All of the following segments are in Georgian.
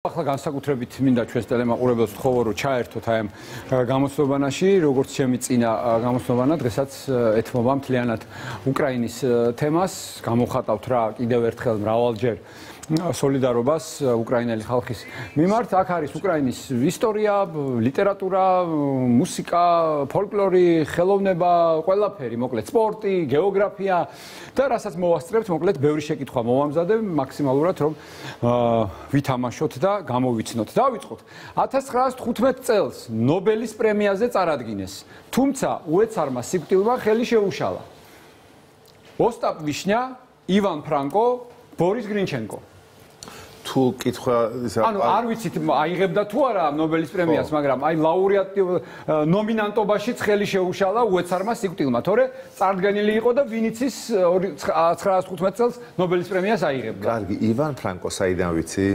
ახლა განსაკუთრებით მინდა ჩვენს ტელემაყურებელს ვთხოვო რომ ჩაერთოთ აი ამ გამოსვლენაში როგორც ჩემი წინა გამოსვლენა დღესაც ეთმობა მთლიანად უკრაინის თემას. გამოხატავთ რა კიდევ ერთხელ მრავალჯერ სოლიდარობას უკრაინელი ხალხის მიმართ. აქ არის უკრაინის ისტორია, ლიტერატურა, მუსიკა, ფოლკლორი, ხელოვნება, ყველაფერი, მოკლედ სპორტი, გეოგრაფია და რასაც მოვასწრებთ, მოკლედ ბევრი შეკითხვა მოვამზადე მაქსიმალურად რომ ვითამაშოთ და გამოვიცნოთ. დავიწყოთ. 1915 წელს ნობელის პრემიაზე წარადგინეს, თუმცა უეცარმა სიკვდილმა ხელი შეუშალა. ოსტაპ ვიშნია, ივან ფრანკო, ბორის გრინჩენკო. თუ კითხვა ისა ანუ არ ვიცით აიღებდა თუ არა ნობელის პრემიას მაგრამ აი ლაურეატი ნომინანტობაში ცხელი შეუშალა უეცარმა სიკვდილმა თორე წარდგენილი იყო და ვინიცის 1915 წელს ნობელის პრემიას აიღებდა კარგი ივან ფრანკო საიდან ვიცი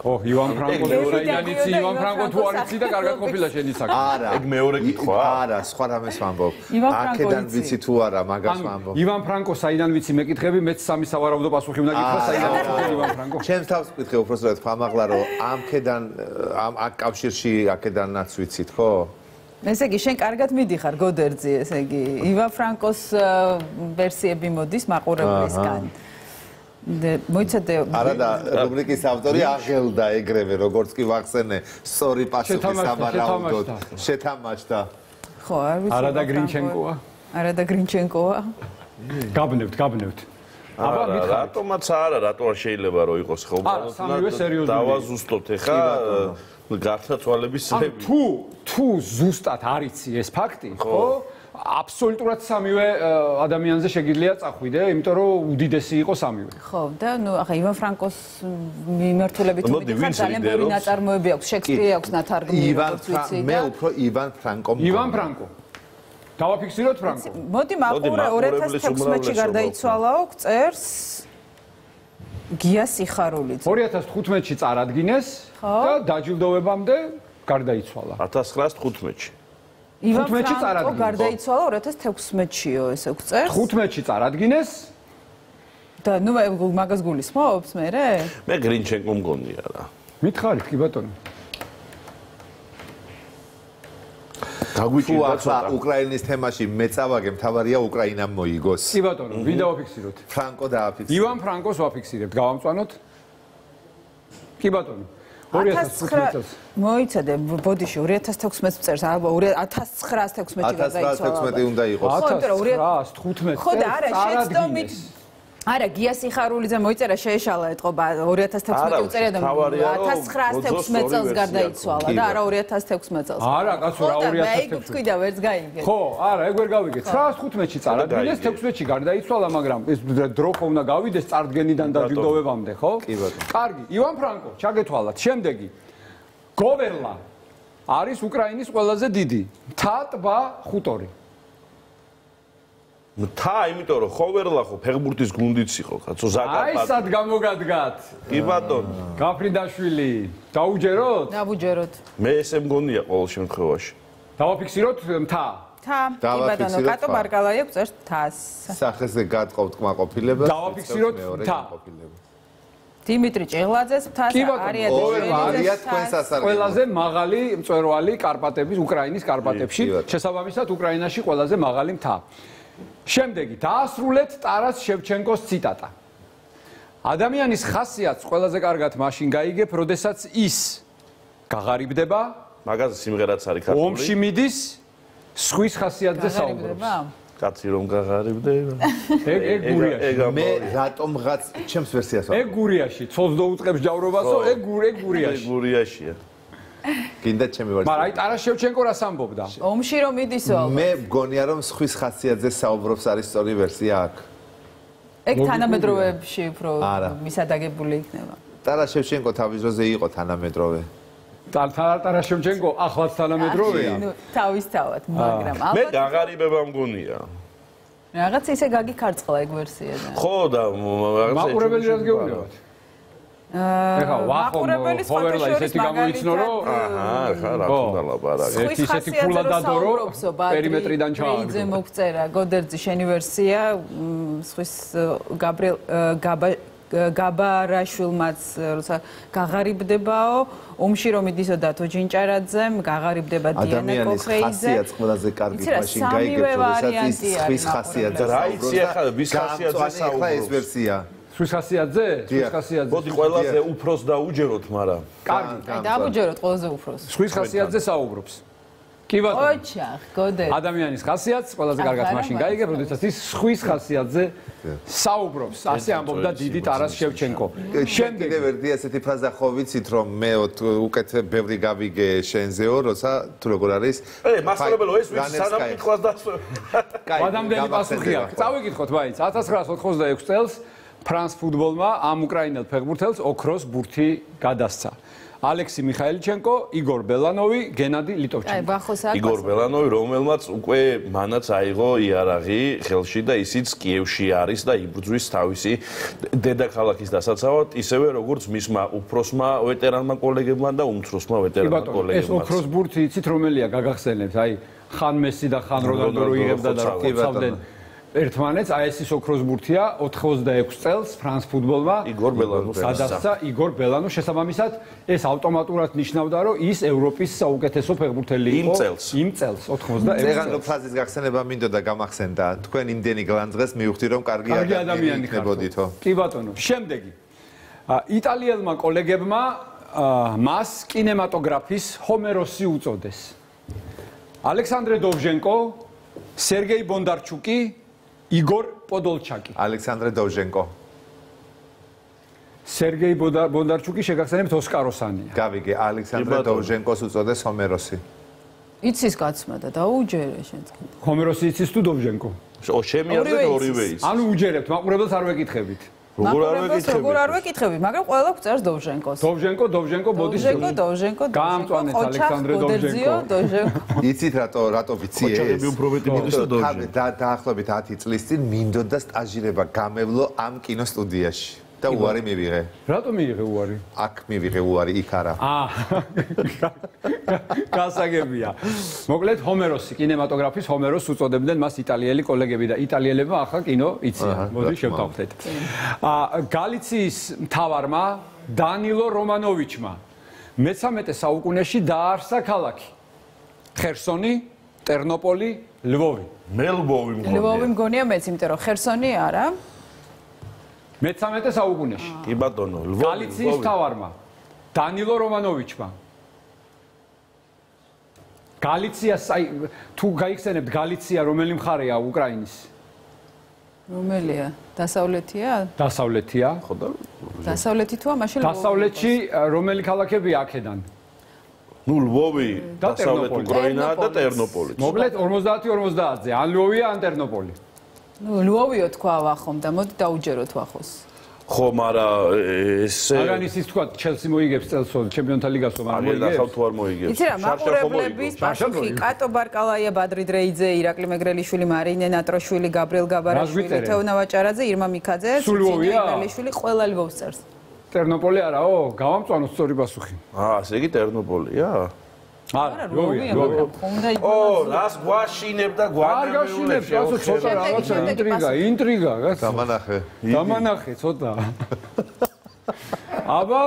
ო ივან ფრანკო რაიდანიცი ივან ფრანკო თუ არ იცი და კარგად ყოფილა შენი საქმე. არა ეგ მეორე კითხვა არა სხვა რამეს ვამბობ. აქედან ვიცი თუ არა მაგას ვამბობ. ივან ფრანკო საიდან ვიცი მეკითხები მეც სამი სავარაუდო პასუხი უნდა გითხრა საიდან ივან ფრანკო. ჩემს თავს ვკითხე უბრალოდ ხამაღლა რომ ამქედან ამ აქ კავშირში აქედანაც ვიცით ხო? ესე იგი შენ კარგად მიდიხარ გოდერძი ესე იგი. ივან ფრანკოს ვერსიები მოდის მაყურებლისგან აჰა მოიცადე არა და რუბრიკის ავტორი აღელდა ეგრევე როგორც კი ვახსენე. სწორი პასუხი სამარაუდოდ. შეთამაშდა ხო არ ვიცი არა და გრინჩენკოა? არა და გრინჩენკოა? გაბნევთ გაბნევთ. აბა რატომაც არა რატო არ შეიძლება რომ იყოს? ხო სერიოზული. დავაზუსტოთ ეხა გართაცვალების წრები თუ თუ ზუსტად არიცი ეს ფაქტი ხო აბსოლუტურად სამივე ადამიანზე შეგიძლია წახვიდე, იმიტომ რომ უდიდესი იყო სამივე. ხო, და ნუ ახლა ივან ფრანკოს მიმართულებით თუ მითხარ ძალიან ბევრი ნაწარმოები აქვს, შექსპირი აქვს ნათარგმნი, როგორც ვიცი და მე უფრო ივან ფრანკო. ივან ფრანკო. დავაფიქსიროთ ფრანკო. მოდი მაყურე 2016-ში გარდაიცვალაო, წერს გია სიხარულიძე. 2015-ში წარადგინეს და დაჯილდოვებამდე გარდაიცვალა. 1915-ში. ივან ფრანკო გარდაიცვალა 2016-შიო ესე გწერს 15-ში წარადგინეს. და ნუ მაგას გულისხმობს მე რე? მე გრინჩენკო მგონია რა. მითხარი კი ბატონო? გაგვიჭირდა ცოტა უკრაინის თემაში მეწავაგე მთავარია უკრაინამ მოიგოს. კი ბატონო ვინ დავაფიქსიროთ ფრანკო დააფიქსირეთ ივან ფრანკოს ვაფიქსირებთ გავამწვანოთ? კი ბატონო 2015 წელს მოიცადე ბოდიში 2016 წელს ალბა 1916-ში გადაიცვალა 1916 უნდა იყოს 1915 ხო და არა შეცდომით არა გია სიხარულიძე მოიწერა შეეშალა ეთყობა 2016 უწერია და 1916 წელს გარდაიცვალა და არა 2016 წელს არა კაცო რა 2016 მე იქ თქვი და ვერც გაიგე. ხო არა ეგ ვერ გავიგე. 1915-ში წარადგინეს 16-ში გარდაიცვალა მაგრამ ეს დრო ხო უნდა გავიდეს წარდგენიდან და ჯილდოვებამდე ხო? კი ბატონო კარგი ივან ფრანკო ჩაგეთვალათ. შემდეგი. გოვერლა არის უკრაინის ყველაზე დიდი მთა ტბა ხუტორი მთა, იმიტომ რომ ხოვერლა ხო ფეხბურთის გუნდიც იყო, კაცო ზაკარპატი. აი სად გამოგადგათ? კი ბატონო. გაფრინდაშვილი, დაუჯეროთ? დავუჯეროთ. მე ესე მგონია ყოველ შემთხვევაში. დავაფიქსიროთ მთა. მთა. კი ბატონო, კატო ბარკალაი აქვს თას. სახეზე გატყობთ კმაყოფილება. დავაფიქსიროთ მთა. დიმიტრი ჭეღლაძეს მთას არია თქვენ სასარგებლო. ყველაზე მაღალი მწვერვალი კარპატების უკრაინის კარპატებში, შესაბამისად უკრაინაში ყველაზე მაღალი მთა. შემდეგი დაასრულეთ ტარას შევჩენკოს ციტატა. ადამიანის ხასიათს ყველაზე კარგად მაშინ გაიგებ, როდესაც ის გაღარიბდება, მაგაზე სიმღერაც არის ქართული. ომში მიდის, სხვის ხასიათზე საუბრობს. კაცი რომ გაღარიბდება. ეგ ეგ გურიაში. მე რატომღაც ჩემს ვერსიას ვარ. ეგ გურიაში, ცოლს დაუწყებს ჯავრობასო, ეგ გურ ეგ გურიაში. ეგ გურიაშია. გინდა ჩემი ვარდი. მაგრამ აი ტარას შევჩენკო რას ამბობდა? ომში რომ მიდისო. მე მგონია რომ სხვის ხასიათზე საუბრობს არის სწორი ვერსია აქ. ეგ თანამედროვეებში უფრო მისადაგებული იქნება. ტარას შევჩენკო თავის დროზე იყო თანამედროვე. ტარას შევჩენკო ახლაც თანამედროვეა. ნუ თავისთავად, მაგრამ ალბათ მე გაღარიბება მგონია. რაღაც ისე გაგიქარწყლა ეგ ვერსია და. ხო და რაღაც მაყურებელი რას გეუბნებათ? ეხა ვახო ფოვერლა ისეთი გამოიცნო რომ აჰა ხა რა თქმა უნდა ლაპარაკი ერთი ისეთი ფულა დადო რომ პერიმეტრიდან ჩააგდო. იძე მოგწერა გოდერძი შენი ვერსია სხვის გაბრიელ გაბა გაბარაშვილმაც როცა გაღარიბდებაო ომში რომ მიდისო დათო ჯინჭარაძემ გაღარიბდება დიანა კოხეიძე ადამიანის ხასიათს ყველაზე კარგი მაშინ გაიგებს როდესაც ის ხვის ხასიათზე რა იცი ახლა ვის ხასიათზე საუბრობს ეს ვერსია სვის ხასიათზე? სვის ხასიათზე. მოდი ყველაზე უფროს დაუჯეროთ, მაგრამ კარგი, დაუჯეროთ ყველაზე უფროს. სვის ხასიათზე საუბრობს. კი ბატონო. ოჩახ, გოდე. ადამიანის ხასიათს ყველაზე კარგად მაშინ გაიგებ, როდესაც ის სხვის ხასიათზე საუბრობს. ასე ამბობდა დიდი ტარას შევჩენკო. შემდეგ კიდევ ერთი ასეთი ფრაზა ხო ვიცით რომ მე უკეთ ბევრი გავიგე შენზეო, როცა თუ როგორ არის? ე, მასწავლებელო, ეს ვიცი სანამ კითხვას დასწრე. კაი, ადამიანი პასუხი აქვს. წავიკითხოთ მაინც 1986 წელს ფრანს ფუტბოლმა ამ უკრაინელ ფეხბურთელს ოქროს ბურთი გადასცა. ალექსი მიხაილიჩენკო, იგორ ბელანოვი, გენადი ლიტოვჩენკო. იგორ ბელანოვი, რომელმაც უკვე მანაც აიღო იარაღი ხელში და ისიც კიევში არის და იბრძვის თავისი დედაქალაქის დასაცავად, ისევე როგორც მისმა უფროსმა ვეტერანმა კოლეგებმა და უმცროსმა ვეტერანმა კოლეგებმა. ეს ოქროს ბურთი იცით რომელია გაგახსენებთ? აი, ხან მესი და ხან რონალდო რო იღებდა და რო ხოცავდნენ. ერთმანეთს აი ეს ის ოქროს ბურთია 86 წელს ფრანს ფუტბოლმა. იგორ ბელანოს გადასცა იგორ ბელანო. შესაბამისად ეს ავტომატურად ნიშნავდა რომ ის ევროპის საუკეთესო ფეხბურთელი იყო. იმ წელს. იმ წელს 86 წელს. რო ფაზის გახსენება მინდოდა გამახსენდა. თქვენ იმდენი გლანძღეს მივხვდი რომ კარგი ადამიანი იქნებოდითო. კი ბატონო. შემდეგი. იტალიელმა კოლეგებმა მას კინემატოგრაფის ჰომეროსი უწოდეს. ალექსანდრე დოვჟენკო სერგეი ბონდარჩუკი იგორ პოდოლჩაკი. ალექსანდრე დოვჟენკო. სერგეი ბონდარჩუკი შეგახსენებთ ოსკაროსანია. გავიგე, ალექსანდრე დოვჟენკოს უწოდეს ჰომეროსი. იცის კაცმა და დაუჯერე შენც. ჰომეროსი იცის თუ დოვჟენკო? ო, აზრით ორივე იცის. ანუ უჯერებთ, მაყურებელს არ ვეკითხებით. როგორ არ ვეკითხები? როგორ არ ვეკითხები, მაგრამ ყველა გვწერს დოვჟენკოს. დოვჟენკო, დოვჟენკო, ბოდის დოვჟენკო, დოვჟენკო, გაამწვანეთ ალექსანდრე დოვჟენკო. იცით რატო რატო ვიცი ეს? ხოჭები უფრო მეტი მიდის და დოვჟენკო. და დაახლოებით 10 წლის წინ მინდოდა სტაჟირება გამევლო ამ კინოსტუდიაში. და უარი მივიღე. რატომ მიიღე უარი? აქ მივიღე უარი, იქ არა. აა. გასაგებია. მოკლედ ჰომეროსი, კინემატოგრაფის ჰომეროს უწოდებდნენ მას იტალიელი კოლეგები და იტალიელებმა ახლა კინო იციან. მოდი შევთავაზეთ. აა გალიციის მთავარმა დანილო რომანოვიჩმა მე-13 საუკუნეში დაარსა ქალაქი. ხერსონი, ტერნოპოლი, ლვოვი. მე ლვოვი მგონია. ლვოვი მგონია მეც, იმიტომ რომ ხერსონი არა. მე-13 საუკუნეში. კი ბატონო, ლვოვი. გალიციის თავარმა დანილო რომანოვიჩმა. გალიცია თუ გაიხსენებთ გალიცია რომელი მხარეა უკრაინის? რომელია? დასავლეთია? დასავლეთია. ხო და დასავლეთი თუა მაშინ დასავლეთში რომელი ქალაქებია აქედან? ნუ ლვოვი, დასავლეთ უკრაინა და ტერნოპოლი. მოკლედ 50-50-ზე, ან ლვოვია, ან ტერნოპოლი. ნუ ლუოვიო თქვა ვახომ და მოდი დაუჯეროთ ვახოს. ხო, მარა ესე მაგრამ ისიც თქვა ჩელსი მოიგებს წელს ჩემპიონთა ლიგას რომ არ მოიგებს. აღარ თუ არ მოიგებს. იცი რა, მაყურებლების პასუხი კატო ბარკალაია, ბადრი დრეიძე, ირაკლი მეგრელიშვილი, მარინე ნატროშვილი, გაბრიელ გაბარაშვილი, თეონა ვაჭარაძე, ირმა მიქაძე, სულოვია მეგრელიშვილი, ყველა ლვოვს წერს. ტერნოპოლი არაო? გავამწვანო სწორი პასუხი. აა, ესე იგი ტერნოპოლია? არა, ლოვია, ლოვია. ო, რას გვაშინებ და გვანებულებ. არ გაშინებ, ასო ცოტა რაღაცა ინტრიგა, ინტრიგა, რა. დამანახე. დამანახე ცოტა. აბა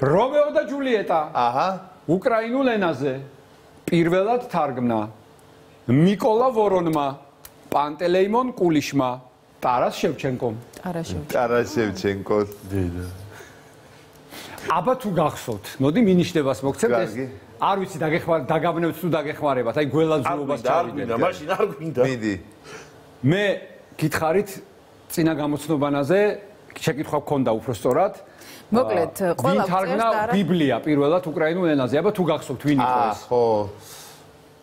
რომეო და ჯულიეტა. აჰა. უკრაინულ ენაზე პირველად თარგმნა მიკოლა ვორონმა, პანტელეიმონ კულიშმა, ტარას შევჩენკომ. ტარას შევჩენკო. ტარას შევჩენკო. დედა. აბა თუ გახსოვთ, მოდი მინიშნებას მოგცემთ ეს. არ ვიცი დაგეხმარ დაგაბნევთ თუ დაგეხმარებათ აი გველაძულობას ჩავიდეთ. მაშინ არ გვინდა. მიდი. მე გითხარით წინა გამოცნობანაზე შეკითხვა გქონდა უფრო სწორად. მოკლედ ყველა თარგმნა ბიბლია პირველად უკრაინულ ენაზე. აბა თუ გახსოვთ ვინ იყო ეს ხო.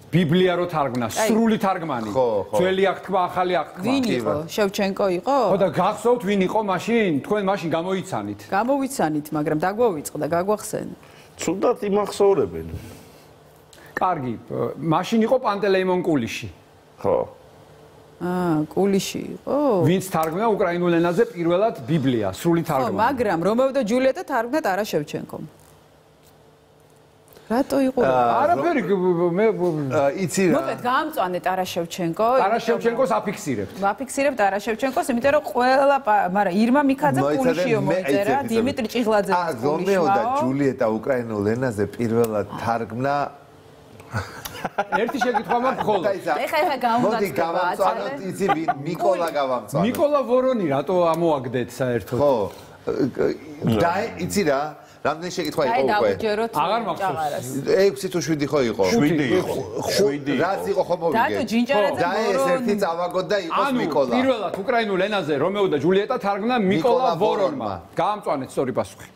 ბიბლია რო თარგმნა სრული თარგმანი. ძველი აღთქმა ახალი აღთქმა ვინ იყო? შევჩენკო იყო? ხო და გახსოვთ ვინ იყო მაშინ? თქვენ მაშინ გამოიცანით. გამოვიცანით მაგრამ დაგვავიწყდა გაგვახსენე ცუდად იმახსოვრებენ. კარგი, მაშინ იყო პანტელეიმონ კულიში. ხო. აა, კულიში იყო. ვინც თარგმნა უკრაინულ ენაზე პირველად ბიბლია, სრული თარგმანი. ხო, მაგრამ რომეო და ჯულიეტა თარგმნა ტარა შევჩენკომ. რატო იყურება? არაფერი მე იცი რა. მოკლედ გაამწვანე ტარა შევჩენკო. ტარა შევჩენკოს აფიქსირებთ. ვაფიქსირებთ ტარა შევჩენკოს, იმიტომ რომ ყველა, მაგრამ ირმა მიქაძე პულიშიო მოიწერა, დიმიტრი ჭიღლაძე პულიშიო. ა რომეო და ჯულიეტა უკრაინულ ენაზე პირველად თარგმნა ერთი შეკითხვა მაქვს ხოლმე. ეხა ეხა გამომდაცვა. მოდი გავამწვანოთ, იცი ვინ? მიკოლა გავამწვანოთ. მიკოლა ვორონი რატო ამოაგდეთ საერთოდ? ხო. და იცი რა? რამდენი შეკითხვა იყო უკვე? აღარ მახსოვს. 6 თუ 7 ხო იყო? 7 იყო. 7. რაც იყო ხო მოვიგე? დათო ჯინჯარაძე და ეს ერთი წავაგოთ და იყოს მიკოლა. ანუ პირველად უკრაინულ ენაზე რომეო და ჯულიეტა თარგმნა მიკოლა ვორონმა. გაამწვანეთ სწორი პასუხი.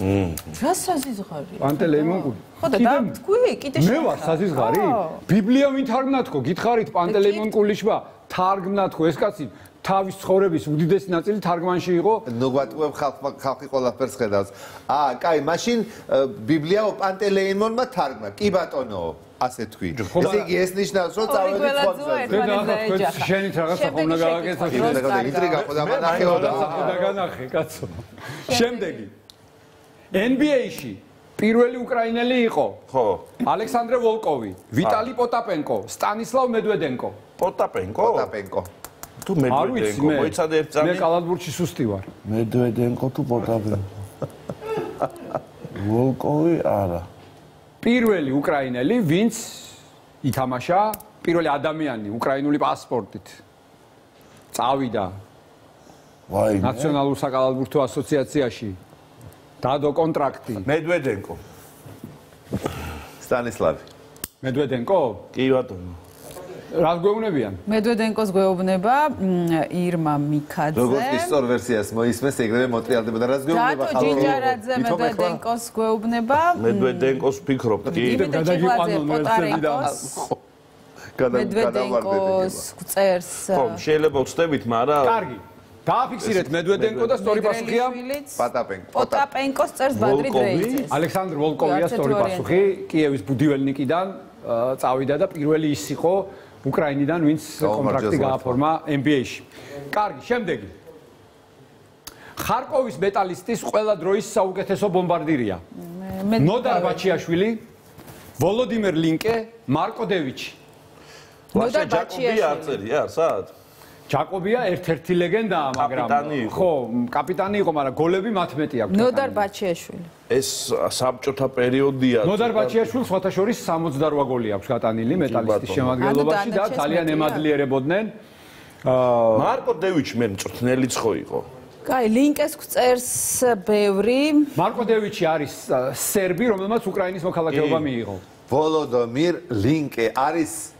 რა საზიზღარი? პანტელეიმონკული. ხო და თქვი, კიდე მე ვარ საზიზღარი? ბიბლია ვინ თარგმნა თქო? გითხარით პანტელეიმონკულიშვა თარგმნა თქო ეს კაცი თავის ცხოვრების უდიდესი ნაწილი თარგმანში იყო. ნოგვატუებ ხალხი ხალხი ყველაფერს ხედავს. აა, კაი, მაშინ ბიბლია პანტელეიმონმა თარგმნა. კი ბატონო. ასე თქვი. ესე იგი ეს ნიშნავს, რომ წავედით ხოლმე. და შენით რაღაცა ხომ უნდა გავაკეთო. ინტრიგა ხო და მანახეო და და განახე, კაცო. შემდეგი. NBA-ში პირველი უკრაინელი იყო. ხო. ალექსანდრე ვოლკოვი, ვიტალი პოტაპენკო, სტანისლავ მედვედენკო. პოტაპენკო? პოტაპენკო. თუ მედვედენკო მოიცადე ერთ წამი? მე კალათბურთში სუსტი ვარ. მედვედენკო თუ პოტაპენკო? ვოლკოვი არა. პირველი უკრაინელი, ვინც ითამაშა, პირველი ადამიანი უკრაინული პასპორტით. წავიდა. ვაი, ნაციონალურ საკალათბურთო ასოციაციაში. დადო კონტრაქტი. მედვედენკო. სტანისლავი. მედვედენკო? კი ბატონო. რა გვეუბნებიან? მედვედენკოს გვეუბნება ირმა მიქაძე. როგორც ის სწორ ვერსიას მოისმეს, ეგრევე მოტრიალდებოდა რა გვეუბნება ხალხი. დათო ჯინჯარაძე მედვედენკოს გვეუბნება. მედვედენკოს ფიქრობ კი. გადაგიყვანო ნერსებიდან. მედვედენკოს წერს. ხო, შეიძლება ვწდებით, მაგრამ კარგი. დააფიქსირეთ მედვედენკო და სწორი პასუხია პოტაპენკო. პოტაპენკოს წერს ბადრი დრეიცის. ალექსანდრ ვოლკოვია სწორი პასუხი, კიევის ბუდიველნიკიდან წავიდა და პირველი ის იყო უკრაინიდან, ვინც კონტრაქტი გააფორმა NBA-ში. კარგი, შემდეგი. ხარკოვის მეტალისტის ყველა დროის საუკეთესო ბომბარდირია. ნოდარ ბაჩიაშვილი, ვოლოდიმერ ლინკე, მარკო დევიჩი. ნოდარ ბაჩიაშვილი არწერია, საათ? ჯაკობია ერთ-ერთი ლეგენდაა, მაგრამ ხო, კაპიტანი იყო, მაგრამ გოლები მათ მეტი აქვს. ნოდარ ბაჩიაშვილი. ეს საბჭოთა პერიოდია. ნოდარ ბაჩიაშვილს სხვათა შორის 68 გოლი აქვს გატანილი მეტალისტის შემადგენლობაში და ძალიან ემადლიერებოდნენ. აა მარკო დევიჩი მე მწვრთნელიც ხო იყო. კაი, ლინკეს წერს ბევრი. მარკო დევიჩი არის სერბი, რომელმაც უკრაინის მოქალაქეობა მიიღო. ვოლოდომირ ლინკე არის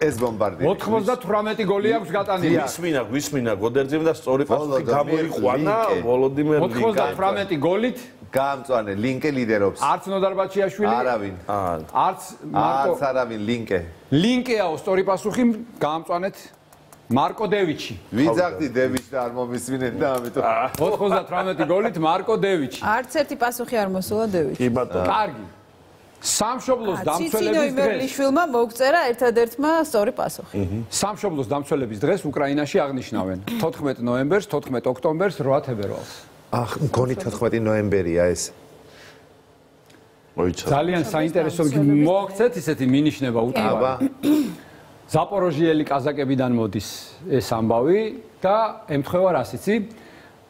ეს ბომბარდირი 98 გოლი აქვს გატანილი. გვისმინა, გვისმინა გოდერძემ და სწორი პასუხი გამოიყვანა ვოლოდიმერ ლინკა. 98 გოლით გაამწვანე ლინკე ლიდერობს. არც ნოდარბაჩიაშვილი? არავინ. არც მარკო არც არავინ ლინკე. ლინკეაო სწორი პასუხი გაამწვანეთ მარკო დევიჩი. ვიძახდი დევიჩი და არ მომისმინეთ და ამიტომ 98 გოლით მარკო დევიჩი. არც ერთი პასუხი არ მოსულა დევიჩი. კი ბატონო. კარგი. სამშობლოს დამცველების დღეს იმერლიშვილმა მოგწერა ერთადერთმა სწორი პასუხი. სამშობლოს დამცველების დღეს უკრაინაში აღნიშნავენ 14 ნოემბერს, 14 ოქტომბერს, 8 თებერვალს. ახ, მგონი 14 ნოემბერია ეს. მოიცა. ძალიან საინტერესო მოაქცეთ ისეთი მინიშნება უტყვა. ზაპოროჟიელი კაზაკებიდან მოდის ეს ამბავი და ემთხვევა რას იცი?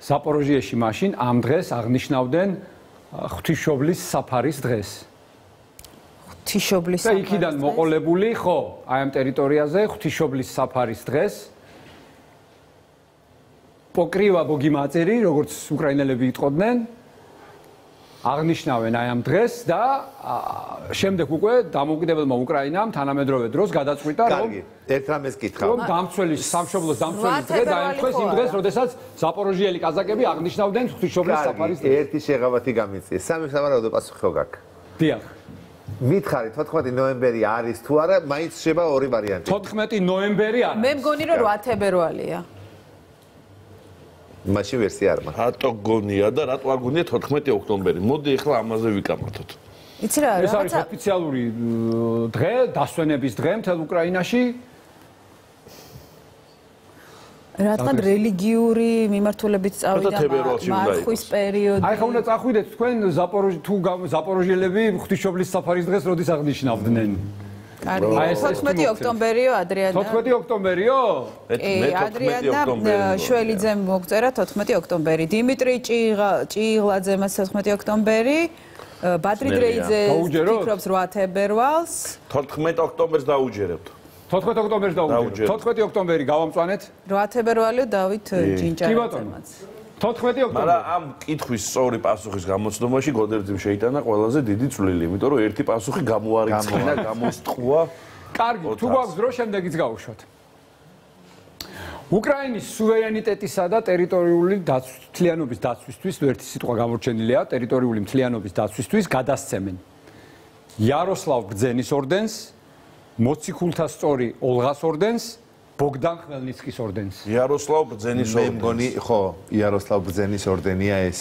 ზაპოროჟიეში მაშინ ამ დღეს აღნიშნავდნენ ღვთისმშობლის საფარის დღეს. ღვთისმშობლის საფარის. და იქიდან მოყოლებული, ხო, აი ამ ტერიტორიაზე ღვთისმშობლის საფარის დღეს პოკრივა ბოგიმაწერი, როგორც უკრაინელები იტყოდნენ, აღნიშნავენ აი ამ დღეს და შემდეგ უკვე დამოუკიდებელმა უკრაინამ თანამედროვე დროს გადაწყვიტა რომ ერთ რამეს კითხავ. რომ დამცველის სამშობლოს დამცველის დღე დაემთხეს იმ დღეს, როდესაც ზაპოროჟიელი კაზაკები აღნიშნავდნენ ღვთისმშობლის საფარის დღეს. ერთი შეღავათი გამიწია. სამი სავარაუდო პასუხი ხო გაქვს? დიახ. მითხარი 14 ნოემბერი არის თუ არა, მაინც შეება ორი ვარიანტი. 14 ნოემბერი არის. მე მგონი რომ 8 თებერვალია. მაშინ ვერსია არ მაქვს. რატო გონია და რატო არ გონია 14 ოქტომბერი? მოდი ახლა ამაზე ვიკამათოთ. იცი რა, რაღაცა ეს არის ოფიციალური დღე, დასვენების დღე მთელ უკრაინაში. რადგან რელიგიური მიმართულებით წავიდა მარხვის პერიოდი. აი ხა უნდა წახვიდეთ თქვენ ზაპოროჟი თუ ზაპოროჟიელები ღვთისმშობლის საფარის დღეს როდის აღნიშნავდნენ? კარგი. აი 14 ოქტომბერიო ადრიანა. 14 ოქტომბერიო? კი, ადრიანა შველიძემ მოგწერა 14 ოქტომბერი. დიმიტრი ჭიღლაძემ 14 ოქტომბერი. ბატრი დრეიძე ფიქრობს 8 თებერვალს. 14 ოქტომბერს დაუჯერებთ. 14 ოქტომბერს დაუჯერებთ. 14 ოქტომბერი გავამწვანეთ. 8 თებერვალიო დავით ჯინჯარაძემაც. 14 ოქტომბერი. მაგრამ ამ კითხვის სწორი პასუხის გამოცდომაში გოდერძიმ შეიტანა ყველაზე დიდი წვლილი, იმიტომ რომ ერთი პასუხი გამოარიცხნა, გამოსტყვა. კარგი, თუ გვაქვს დრო შემდეგიც გავუშვათ. უკრაინის სუვერენიტეტისა და ტერიტორიული დაცვისთლიანობის დაცვისთვის ერთი სიტყვა გამორჩენილია, ტერიტორიული მთლიანობის დაცვისთვის გადასცემენ იაროსლავ ბძენის ორდენს, მოციქულთა სწორი ოლღას ორდენს, ბოგდან ხმელნიცკის ორდენს. იაროსლავ ბძენის ორდენს. მე მგონი, ხო, იაროსლავ ბძენის ორდენია ეს.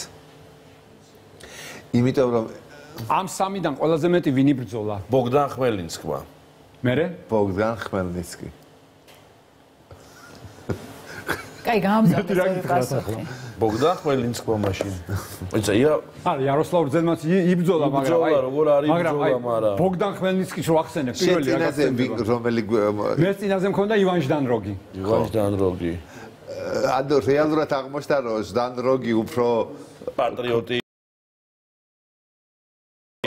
იმიტომ რომ ამ სამიდან ყველაზე მეტი ვინი ბრძოლა? ბოგდან ხმელნიცკმა. მერე? ბოგდან ხმელნიცკი. კაი, გამზარდე პასუხი. ბოგდან ხმელინსკმა მაშინ. ეცა ია არა, იაროსლავ ბრძენმაც იბძოლა, მაგრამ აი როგორ არის ბრძოლა, მაგრამ ბოგდან ხმელინსკის რო ახსენე პირველი რაგაცაზე რომელი მე წინაზე მქონდა ივან ჟდანროგი. ივან ჟდანროგი. ანუ რეალურად აღმოჩნდა რომ ჟდანროგი უფრო პატრიოტი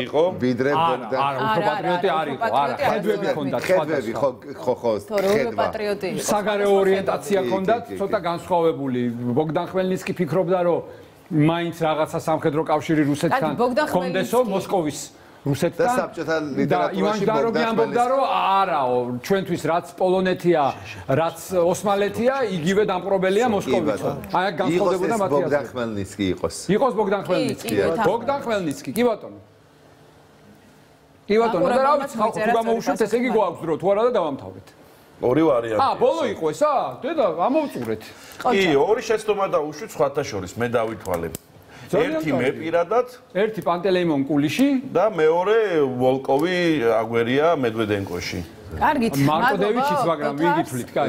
იყო? ვიდრე ბოგდან არა უფრო პატრიოტი არ იყო არა ხედვები ჰქონდა ხედვები ხო ხო ხო ხედვა. პატრიოტი იყო. საგარეო ორიენტაცია ჰქონდა ცოტა განსხვავებული. ბოგდან ხმელნიცკი ფიქრობდა რომ მაინც რაღაცა სამხედრო კავშირი რუსეთთან ჰქონდესო მოსკოვის რუსეთთან. და საბჭოთა ლიტერატურაში ბოგდან ამბობდა რომ არაო ჩვენთვის რაც პოლონეთია რაც ოსმალეთია იგივე დამპყრობელია მოსკოვიც აი განსხვავდებოდა მათი ბოგდან ხმელნიცკი იყოს. იყოს ბოგდან ხმელნიცკი ბოგდან ხმელნიცკი კი ბატონო კი ბატონო, და რა ვიცი, ხალხო თუ გამოუშვით, ესე იგი გვაქვს დრო, თუ არა და დავამთავრეთ. ორი ვარიანტი. აა, ბოლო იყო ესა? დედა, ამოვწურეთ. კი, ორი შეცდომა დაუშვით სხვათა შორის, მე დავითვალე. ერთი მე პირადად, ერთი პანტელეიმონ კულიში და მეორე ვოლკოვი აგვერია მედვედენკოში. კარგით, მარკო დევიჩიც, მაგრამ ვინ გითვლით, კაი.